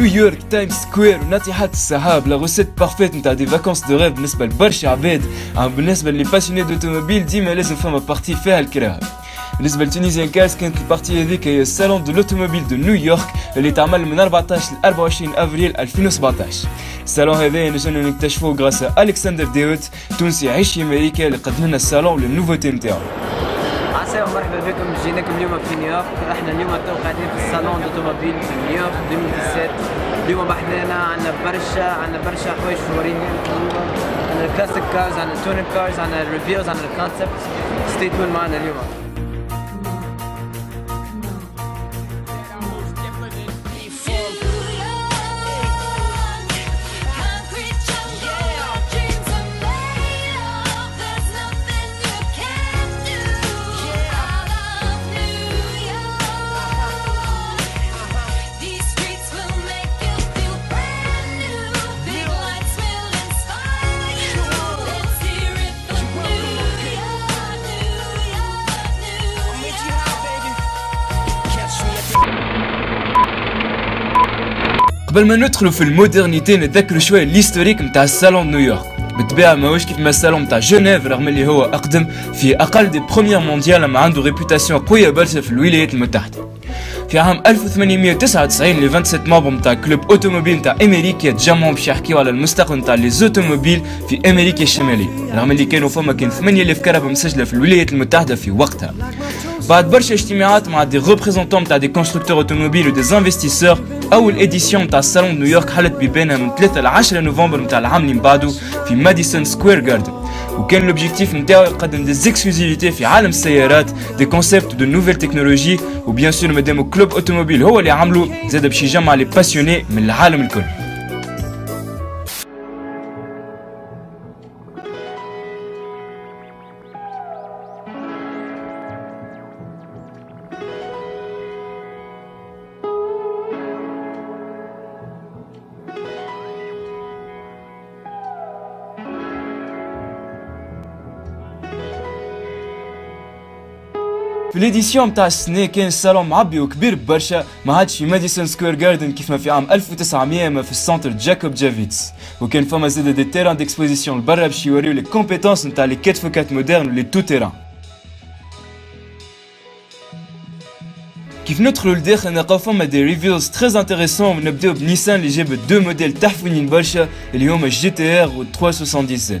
New York, Times Square, Natihat Sahab, la recette parfaite pour des vacances de rêve, n'est-ce pas le Barche Abed, ah, les passionnés d'automobile, dit mais laissez faire ma partie, fait al -Kraha. Les belles tunisiennes partie avec euh, le salon de l'automobile de New York, les termes le 14 le 24 avril 2017. Salon une nous de le découvrir grâce à Alexander Deut, tunisien riche américain, qui a donné le salon le nouveau thème. مساء ومرحبا بكم جيناكم اليوم في نيويورك احنا اليوم تو قاعدين في الصالون دوتوموبيل في نيويورك 2017 اليوم بحثنا عندنا برشا عندنا برشا حوايج صورين عندنا الكلاسيك كارز عندنا التونيك كارز عندنا الريفيوز عندنا الكونسبت ستيتمنت معنا اليوم قبل ما ندخلوا في المودرنيتي نتذكروا شويه ليستوريك نتاع الصالون نيويورك بالطبيعه ماهوش كيف ما الصالون نتاع جنيف رغم اللي هو اقدم في اقل دي بروميير مونديال ما عنده ريبوتاسيون قويه برشا في الولايات المتحده في عام 1899 لي 27 مابو تاع كلوب اوتوموبيل تاع امريكا تجمعوا باش يحكيو على المستقبل نتاع لي زوتوموبيل في امريكا الشماليه رغم اللي كانوا فما كان 8000 كهرباء مسجله في الولايات المتحده في وقتها بعد برشا اجتماعات مع دي ريبريزونتون تاع دي كونستركتور اوتوموبيل و دي انفستيسور اول اديسيون تاع الصالون نيويورك حلت بيبانها من 3 ل 10 نوفمبر نتاع العام اللي بعده في ماديسون سكوير جاردن وكان لوبجيكتيف نتاعو يقدم دي زيكسكلوزيفيتي في عالم السيارات دي كونسيبت دو نوفيل تكنولوجي وبيان سور مادام كلوب اوتوموبيل هو اللي عملو زاد باش يجمع لي باسيوني من العالم الكل Dans l'édition, il y a un salon très grand dans le centre de Madison Square Garden comme en 1990 dans le centre de Jacob Javits. Il y a des terrains d'exposition qui ont été les compétences de 4x4 modernes et tout terrains Dans notre livre, il y a des reviews très intéressants qui ont été Nissan en place de deux modèles de Tafunin et de gt 370Z.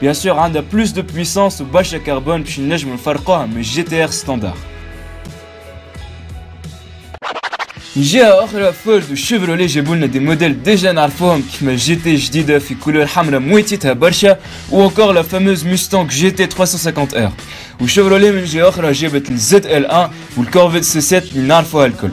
Bien sûr, on hein, a plus de puissance au bâche à carbone, puis une neige mais GTR standard. J'ai la folle de Chevrolet, j'ai boule des modèles déjà narfohom comme la GT JDF et couleur Hamra Mouetit à Barcha ou encore la fameuse Mustang GT 350R. Ou Chevrolet, j'ai alors la le ZL1 ou le Corvette C7 narfo alcool.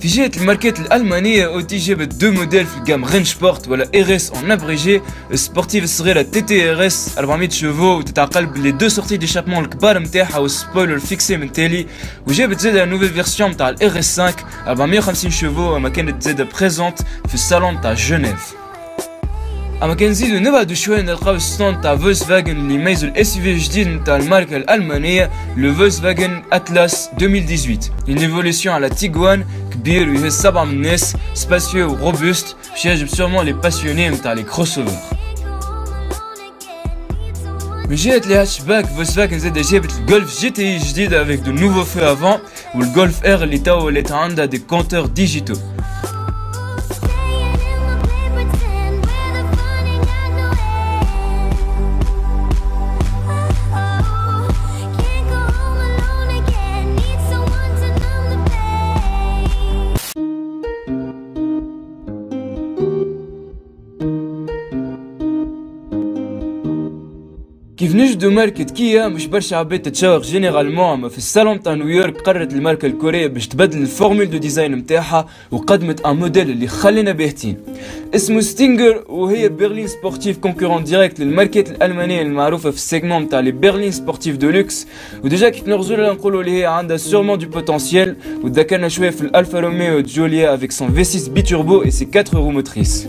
Figurez que le marché allemand euh, a bah, deux modèles de gamme Rennesport ou RS en abrégé. Le euh, sportif serait la TTRS, elle va mettre chevaux, elle va les deux sorties d'échappement au bas de la terre, spoiler fixé, mais télé. Vous avez bah, la nouvelle version de la RS5, elle va mieux faire un signe de présente au salon de Genève. Mais il y a aussi une nouvelle version de la Volkswagen, qui est le SUV de la marque allemande, le Volkswagen Atlas 2018. Une évolution à la Tiguan, grand, avec 7 nœuds, spacieux et robuste, qui intéresse sûrement les passionnés de la crossover. Mais j'ai l'impression hatchback Volkswagen a déjà le Golf GTI, avec de nouveaux feux avant, ou le Golf R est en train d'avoir des compteurs digitaux. كيف نجدو ماركة كيا مش برشا عباد تتشوق جينيرالمون اما في الصالون تاع نيويورك قررت الماركة الكورية باش تبدل الفورمول دو ديزاين متاعها وقدمت ان موديل اللي خلينا باهتين اسمه ستينجر وهي برلين سبورتيف كونكورون ديريكت للماركات الالمانية المعروفة في السيغمون تاع لي برلين سبورتيف دو لوكس وديجا كيف نغزو لها نقولو اللي هي عندها سيغمون دو بوتونسييل وتذكرنا شوية في الالفا روميو جوليا افيك سون في 6 بي توربو اي سي 4 روموتريس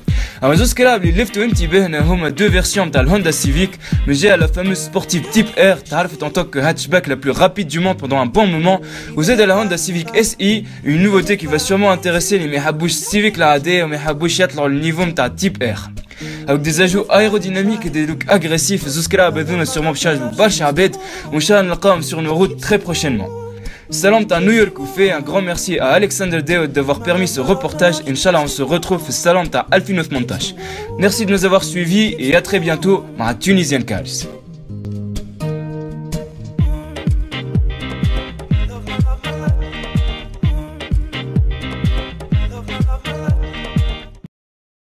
Alors, ce que est le plus important, c'est que nous deux versions de la Honda Civic, mais j'ai la fameuse sportive Type R, qui tantôt en tant que hatchback la plus rapide du monde pendant un bon moment, Vous et la Honda Civic SI, une nouveauté qui va sûrement intéresser les mehrabouches Civic AD et les mehrabouches qui ont le niveau de Type R. Avec des ajouts aérodynamiques et des looks agressifs, ce qui est sûrement plus important, c'est bête On allons le faire sur nos routes très prochainement. Salam à New York fait un grand merci à Alexander Deod d'avoir permis ce reportage. Inch'Allah, on se retrouve salam à Alfinov Montage. Merci de nous avoir suivis et à très bientôt. Ma Tunisien Cars.